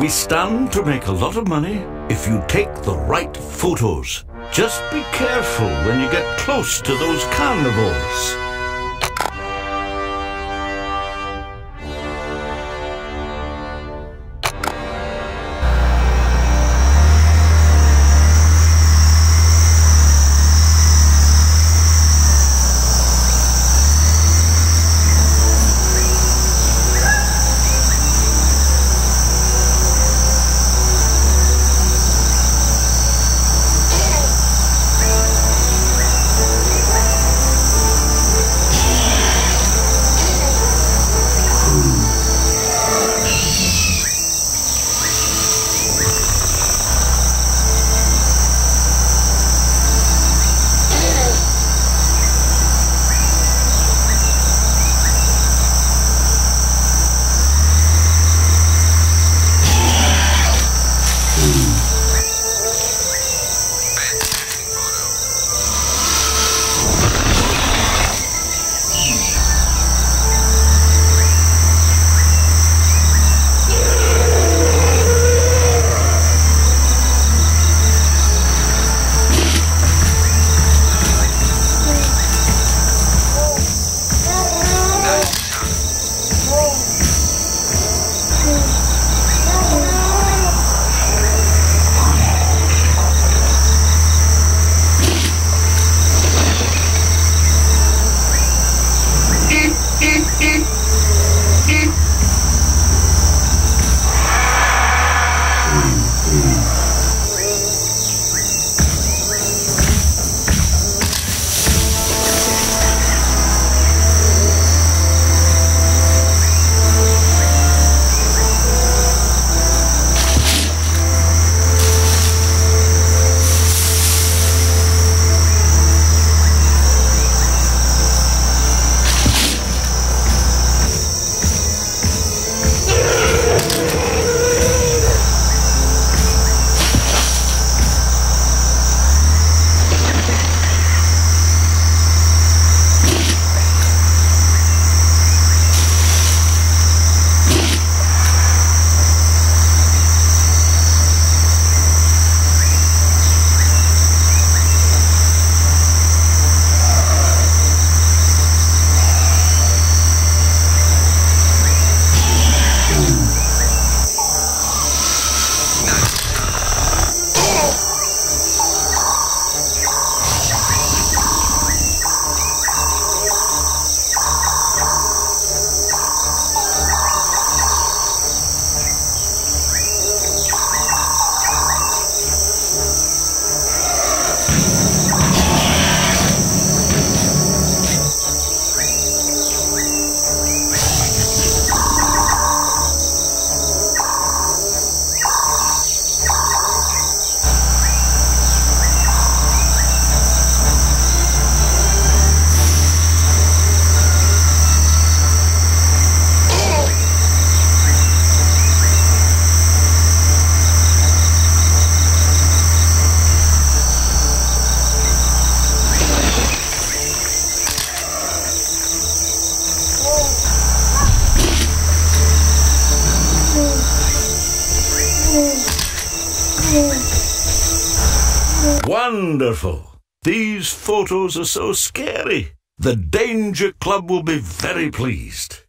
We stand to make a lot of money if you take the right photos. Just be careful when you get close to those carnivores. Peace. Wonderful. These photos are so scary. The Danger Club will be very pleased.